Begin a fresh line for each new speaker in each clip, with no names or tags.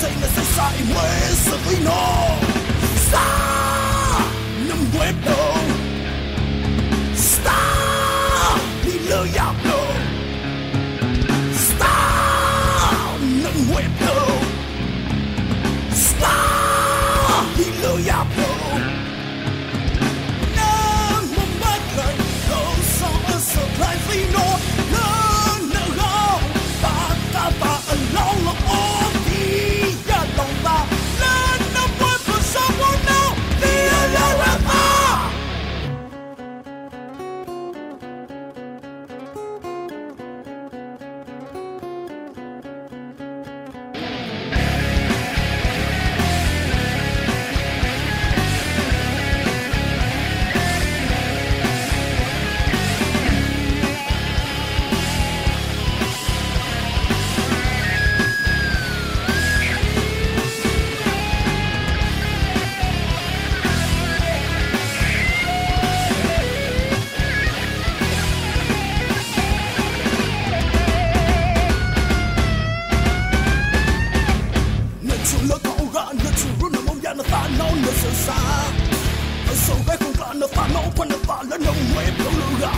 taking the society xa. Ở sâu bé không ra nó phá nó quan nó phá lên hồng mê biểu lưu gà.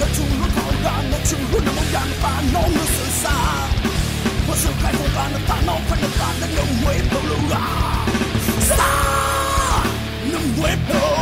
Nó chung nó thảo ra nó chung hút nó mong ra nó phá nó nó sự xa. Ở sâu cái không ra nó phá nó quan nó phá lên hồng mê biểu lưu gà. Xa! Nó mê biểu